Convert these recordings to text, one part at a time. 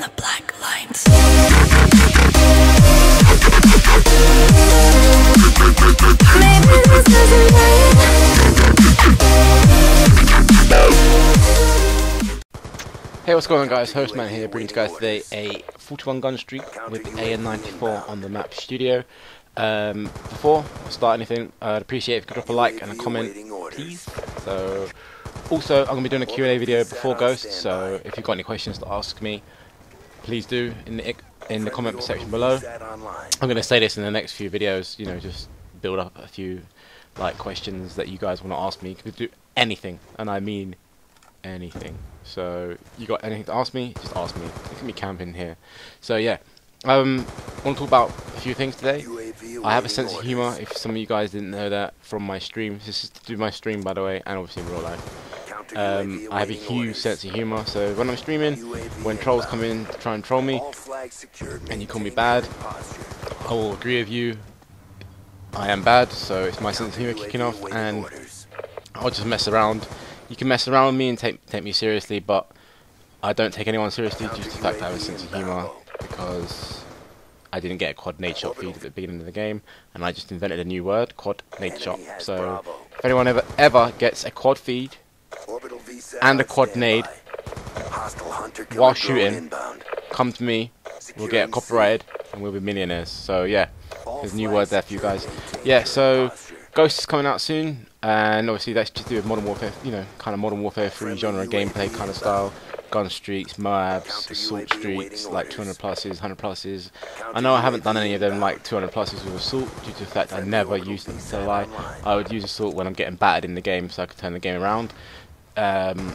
the black lines. Hey, what's going on guys? HovisMan here, bringing to you guys today a 41 gun streak with AN94 on the map studio. Um, before I start anything, I'd appreciate if you could drop a like and a comment, please. So, also, I'm going to be doing a Q&A video before Ghost, so if you've got any questions to ask me, please do in the in the comment section below. I'm going to say this in the next few videos, you know, just build up a few like questions that you guys want to ask me. You could do anything, and I mean anything. So you got anything to ask me? Just ask me. It can be camping here. So yeah, um, I want to talk about a few things today. I have a sense of humor. If some of you guys didn't know that from my stream, this is to do my stream by the way, and obviously in real life. Um, I have a huge sense of humor. So when I'm streaming, when trolls come in to try and troll me, and you call me bad, I will agree with you. I am bad, so it's my sense of humor kicking off, and I'll just mess around. You can mess around with me and take take me seriously, but I don't take anyone seriously due to the fact that I have a sense of humor because I didn't get a quad nade shot feed at the beginning of the game, and I just invented a new word, quad nade shot. So if anyone ever ever gets a quad feed and a quad nade while shooting, come to me. We'll get copyrighted, and we'll be millionaires. So yeah, there's new word there for you guys. Yeah, so Ghost is coming out soon, and obviously that's just do with Modern Warfare, you know, kind of Modern Warfare 3 genre gameplay kind of style. Gun streaks, Moabs, assault streaks, like 200 pluses, 100 pluses. I know I haven't done any of them like 200 pluses with assault due to the fact I never used them to lie. I would use assault when I'm getting battered in the game so I could turn the game around. Um,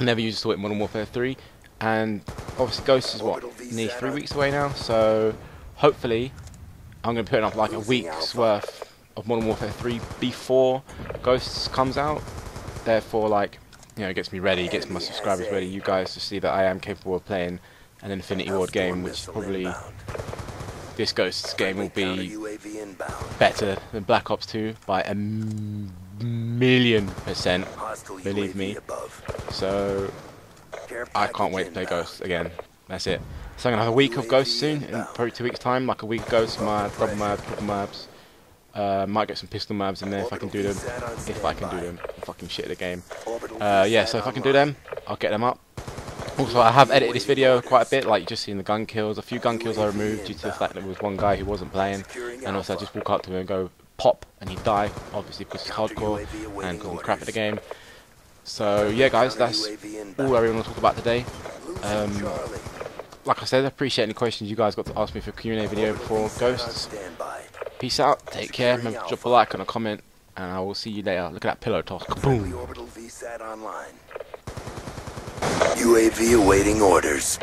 never used assault in Modern Warfare 3, and obviously Ghost is what nearly three weeks away now. So hopefully I'm gonna put up like a week's worth of Modern Warfare 3 before Ghosts comes out. Therefore, like, you know, it gets me ready, gets my subscribers ready, you guys to see that I am capable of playing an Infinity Ward game, which probably this Ghosts game will be better than Black Ops 2 by a million percent, believe me. So I can't wait to play Ghosts again. That's it. So I'm gonna have a week of Ghosts soon, in probably two weeks' time, like a week of Ghosts, my double Moabs, triple Moabs. Uh, might get some pistol Moabs in there if I can do them. If I can do them. I'm fucking shit at the game. Uh, yeah, so if I can do them, I'll get them up. Also, I have edited this video quite a bit, like you just seen the gun kills. A few gun kills I removed due to the fact that there was one guy who wasn't playing. And also I just walk up to him and go, pop, and he'd die, obviously because it's hardcore and I'm crap at the game. So yeah guys, that's all I really want to talk about today. Um, like I said, I appreciate any questions you guys got to ask me for Q&A video before Ghosts. Peace out, take care, remember to drop a like and a comment, and I will see you later. Look at that pillow toss, kaboom! UAV awaiting orders.